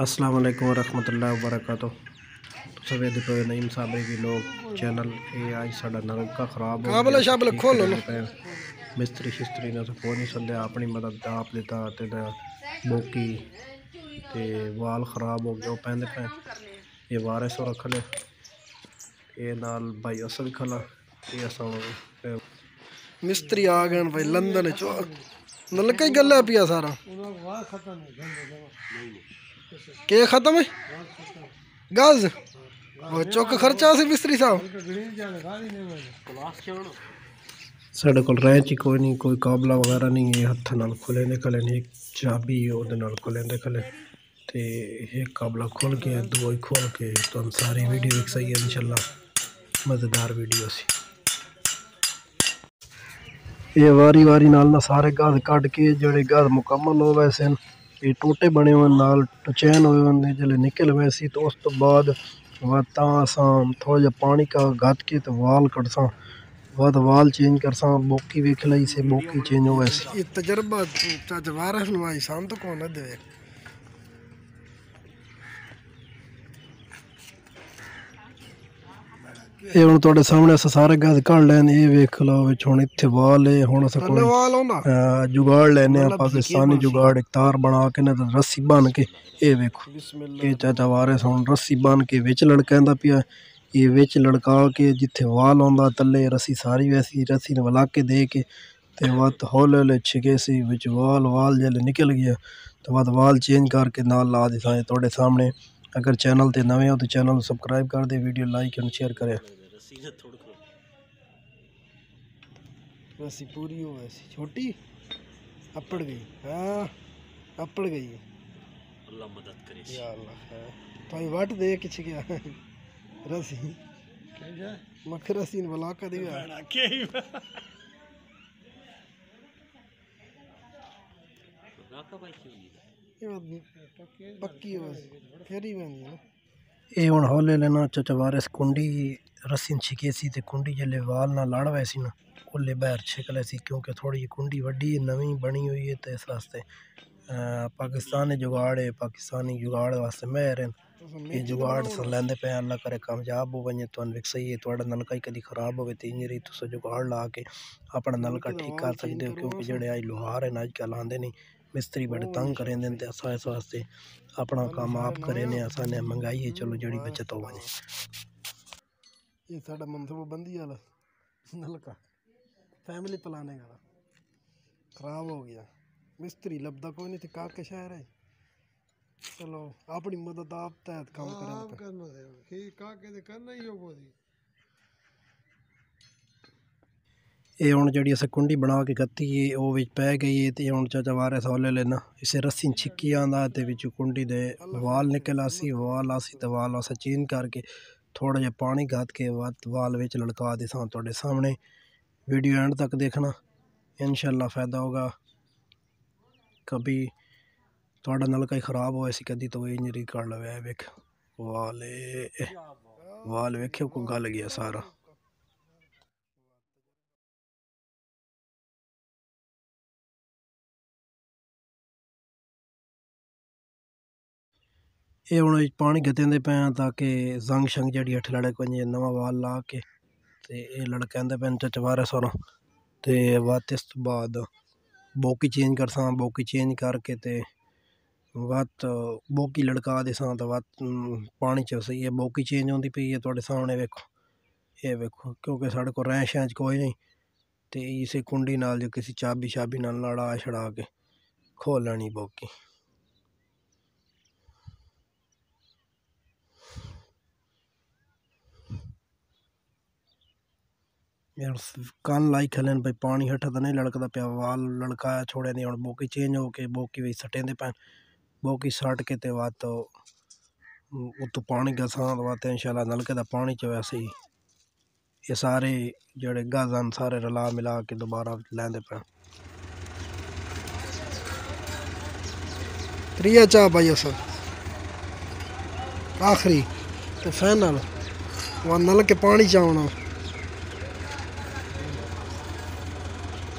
अस्सलाम वालेकुम वरहमतुल्लाह वबरकत तो सवे दिखो नईम साहब की लोग चैनल ए आज साडा नलका खराब हो गया। शाबल खोल लो मिस्त्री शिस्त्री ने तो फ़ोन नहीं सुनते अपनी मदद आप लेता ते मोकी ते वाल खराब हो गए पेंद पे ये वारिस रख ले ये नाल भाई असल खला ये असा मिस्त्री आ गए भाई लंदन चो नलका ही गला पिया सारा। नहीं। ਲੰਦਨ ਚੋਂ ਨਲਕਾ ਹੀ ਗੱਲਾ ਪਿਆ ਸਾਰਾ ਕੀ ਖਤਮ ਹੈ ਗਾਜ਼ ਉਹ ਚੁੱਕ ਖਰਚਾ ਸੀ ਮਿਸਤਰੀ ਸਾਹਿਬ ਸਾਡੇ ਕੋਲ ਰਹਿ ਚ ਕੋਈ ਨਹੀਂ ਕੋਈ ਕਾਬਲਾ ਵਗੈਰਾ ਨਹੀਂ ਇਹ ਹੱਥ ਨਾਲ ਖੁੱਲੇ ਨਿਕਲੇ ਨੇ ਇੱਕ ਚਾਬੀ ਉਹਦੇ ਨਾਲ ਖੁੱਲੇ ਨਿਕਲੇ ਤੇ ਇਹ ਕਾਬਲਾ ਖੁੱਲ ਗਿਆ ਦੋ ਹੀ ਖੋਲ ਕੇ ਤੁਹਾਨੂੰ ਸਾਰੀ ਵੀਡੀਓ ਇੱਕ ਸਹੀ ਹੈ ਇਨਸ਼ਾਅੱਲਾ ਮਜ਼ੇਦਾਰ ਵੀਡੀਓ ਸੀ ਇਹ ਵਾਰੀ ਵਾਰੀ ਨਾਲ ਨਾ ਸਾਰੇ ਗਾਦ ਕੱਢ ਕੇ ਜਿਹੜੇ ਗਾਦ ਮੁਕੰਮਲ ਹੋ ਵੈਸੇ ਨੇ ਇਹ ਟੋਟੇ ਬਣੇ ਹੋਏ ਨਾਲ ਚੈਨ ਹੋਏ ਹੁੰਦੇ ਜਿਹੜੇ ਨਿਕਲ ਵਏ ਸੀ ਤੇ ਉਸ ਤੋਂ ਬਾਅਦ ਵਾ ਤਾਂ ਅਸਾਂ ਥੋੜਾ ਜਿਹਾ ਪਾਣੀ ਕਾ ਗੱਤ ਕੇ ਤੇ ਵਾਲ ਕੱਢਸਾਂ ਬਾਅਦ ਵਾਲ ਚੇਂਜ ਕਰਸਾਂ ਬੋਕੀ ਵੇਖ ਲਈ ਸੇ ਬੋਕੀ ਚੇਂਜ ਹੋ ਵੈਸੀ ਇਹ ਤਜਰਬਾ ਚੱਜ ਵਾਰਸ ਨੂੰ ਆਈ ਸਾਮ ਤੋਂ ਕੋਣ ਦੇ ਇਹ ਹੁਣ ਤੁਹਾਡੇ ਸਾਹਮਣੇ ਅਸਾਂ ਸਾਰੇ ਗਾਦ ਕੱਢ ਲੈਣ ਇਹ ਵੇਖ ਲਓ ਵਿੱਚ ਹੁਣ ਇੱਥੇ ਵਾਲ ਹੈ ਹੁਣ ਅਸਾਂ ਕੋਈ ਵਾਲ ਆਉਂਦਾ ਅਹ ਜੁਗਾੜ ਲੈਨੇ ਆ ਪਾਕਿਸਤਾਨੀ ਜੁਗਾੜ ਇੱਕ ਤਾਰ ਬਣਾ ਕੇ ਨਾ ਤੇ ਰੱਸੀ ਬੰਨ ਕੇ ਇਹ ਵੇਖੋ ਬਿਸਮਿਲ੍ਲਾ ਇਹ ਚਾਚਾ ਵਾਰਿਸ ਹੁਣ ਰੱਸੀ ਬੰਨ ਕੇ ਵਿੱਚ ਲੜਕਾਂਦਾ ਪਿਆ ਇਹ ਵਿੱਚ ਲੜਕਾ ਕੇ ਜਿੱਥੇ ਵਾਲ ਆਉਂਦਾ ਥੱਲੇ ਰੱਸੀ ਸਾਰੀ ਵੈਸੀ ਰੱਸੀ ਨੂੰ ਵਲਾ ਕੇ ਦੇ ਕੇ ਤੇ ਵੱਤ ਹੌਲੇ ਹੌਲੇ ਛਿਕੇ ਸੀ ਵਿੱਚ ਵਾਲ ਵਾਲ ਜਿਹੜੇ ਨਿਕਲ ਗਿਆ ਤੇ ਬਾਅਦ ਵਾਲ ਚੇਂਜ ਕਰਕੇ ਨਾਲ ਲਾ ਦਿੱਤਾ ਹੈ ਤੁਹਾਡੇ ਸਾਹਮਣੇ ਅਗਰ ਚੈਨਲ ਤੇ ਨਵੇਂ ਹੋ ਤਾਂ ਚੈਨਲ ਨੂੰ ਸਬਸਕ੍ਰਾਈਬ ਕਰ ਦੇ ਵੀਡੀਓ ਲਾਈਕ ਐਂਡ ਸ਼ੇਅਰ ਕਰਿਆ रस्सी पूरी हो वैसी छोटी अपड़ गई हाँ अपड़ गई ਅੱਲਾ ਮਦਦ ਕਰੇ या अल्लाह है तो वट दे किछ गया रस्सी मख रस्सी ने बला कर दिया ये पक्की हो वैसी फिर ही बनी है ਇਹ ਹੁਣ ਹੌਲੇ ਲੈਣਾ ਚਾਚਾ ਵਾਰਿਸ ਕੁੰਡੀ ਰੱਸੀ ਛਿਕੇ ਸੀ ਤੇ ਕੁੰਡੀ ਜਿਹੜੇ ਵਾਲ ਨਾਲ ਲੜ ਵੈ ਸੀ ਨਾ ਉਹਲੇ ਬਾਹਰ ਛਿਕ ਲੈ ਸੀ ਕਿਉਂਕਿ ਥੋੜੀ ਜਿਹੀ ਕੁੰਡੀ ਵੱਡੀ ਹੈ, ਨਵੀਂ ਬਣੀ ਹੋਈ ਹੈ ਤੇ ਇਸ ਵਾਸਤੇ ਅਹ ਪਾਕਿਸਤਾਨੀ ਜੁਗਾੜ ਹੈ ਪਾਕਿਸਤਾਨੀ ਜੁਗਾੜ ਵਾਸਤੇ ਮਹਿਰ ਹੈ ਇਹ ਜੁਗਾੜ ਸ ਲੈਂਦੇ ਪਏ ਅੱਲਾ ਕਰੇ ਕਾਮਯਾਬ ਹੋ ਵਜੇ ਤੁਹਾਨੂੰ ਵਿਕ ਸਹੀ ਹੈ ਤੁਹਾਡਾ ਨਲਕਾ ਹੀ ਕਦੀ ਖਰਾਬ ਹੋਵੇ ਤੇ ਇੰਜਰੀ ਤੁਸੀਂ ਜੁਗਾੜ ਲਾ ਕੇ ਆਪਣਾ ਨਲਕਾ ਠੀਕ ਕਰ ਸਕਦੇ ਹੋ ਕਿਉਂਕਿ ਜਿਹੜੇ ਆਈ ਲੋਹਾਰ ਹਨ ਅੱਜ ਕੱਲ੍ਹ ਆਉਂਦੇ ਨਹੀਂ मिस्त्री बड़े तंग अच्छा, करे अच्छा, देंदे अच्छा। असां इस वास्ते। अपना काम आप करें ने असा ने मंगाई है चलो जड़ी बचत हो वने ये साडा मनसब बंदी वाला नलका। फैमिली प्लान है वाला खराब हो गया। मिस्त्री लबदा कोई नहीं थी काके शहर है चलो अपनी मदद आप तहत काम करें करना ठीक का के करना ही हो बोली ਇਹ ਹੁਣ ਜਿਹੜੀ ਅਸੀਂ ਕੁੰਡੀ ਬਣਾ ਕੇ ਗੱਤੀ ਏ ਉਹ ਵਿੱਚ ਪੈ ਗਈ ਏ ਤੇ ਹੁਣ ਚਾਚਾ ਵਾਰਿਸ ਹੌਲੇ ਲੈਣਾ ਇਸੇ ਰੱਸੀ ਛਿੱਕੀ ਆਂਦਾ ਤੇ ਵਿੱਚ ਕੁੰਡੀ ਦੇ ਵਾਲ ਨਿਕਲ ਆਸੀ ਵਾਲ ਆਸੀ ਤੇ ਵਾਲ ਆਸਾ ਚੀਨ ਕਰਕੇ ਥੋੜਾ ਜਿਹਾ ਪਾਣੀ ਘਾਤ ਕੇ ਵਾਲ ਵਿੱਚ ਲੜਕਾ ਦੇ ਸਾਂ ਤੁਹਾਡੇ ਸਾਹਮਣੇ वीडियो एंड तक देखना इन फ़ायदा होगा कभी थोड़ा नलका ही खराब हो ऐसी कदी तो इंजरी कर लवे वेख वाले वाल वेख्यो को गल गया सारा एवं पानी गते पैं ताकि जंग शंग जेह्ड़ी अट्ठ लड़क पंजे नवा वाल ला के लड़क एह् लड़कैंदे पैन चचवारे सारा ते बाद तेस बाद बोकी चेंज कर बोकी चेंज करके तो वत बोकी लड़का दे ते वत पानी च बोकी चेंज होंदी पी है थुआढ़े सामने वेखो ये वेखो क्योंकि साढ़े को रैंच शैंच कोई नहीं तो इसे कुंडी नाल जो किसी चाबी शाबी नाल लड़ा छड़ा के खोल लेनी बोकी ਯਾਰ ਸ- ਕੰਨ ਲਾਈ ਖਲਨ ਬਈ ਪਾਣੀ ਹੇਠਾਂ ਤਾਂ ਨਹੀਂ ਲੜਕਦਾ ਪਿਆ ਵਾਲ ਲੜਕਾਇਆ ਛੋੜੇ ਨਹੀਂ ਹੁਣ ਬੋਕੀ ਚੇਂਜ ਹੋ ਕੇ ਬੋਕੀ ਵਿੱਚ ਸਟੇ ਦੇ ਪੈਣ ਬੋਕੀ ਸੱਟ ਕੇ ਤੇ ਬਾਅਦ ਉਤੋਂ ਪਾਣੀ ਗਸਾਂ ਤੋਂ ਬਾਅਦ ਇਨਸ਼ਾਅੱਲਾ ਨਲਕੇ ਦਾ ਪਾਣੀ ਚ ਵੈਸੇ ਹੀ ਇਹ ਸਾਰੇ ਜਿਹੜੇ ਗਾਜ਼ਾਂ ਸਾਰੇ ਰਲਾ ਮਿਲਾ ਕੇ ਦੁਬਾਰਾ ਲੈਂਦੇ ਪੈਣ त्रिया चाह भाई असल आखिरी तो फाइनल वहाँ नल के पानी चावना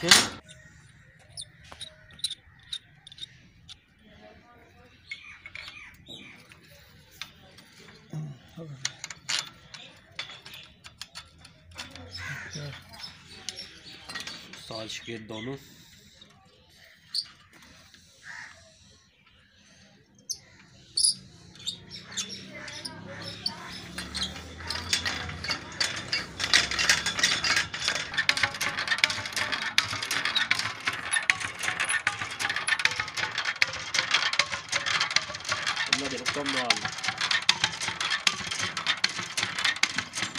ki. Saç ki donuz. Bismillah diaduk sambal.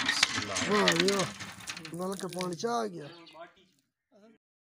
Bismillah. वाह वाह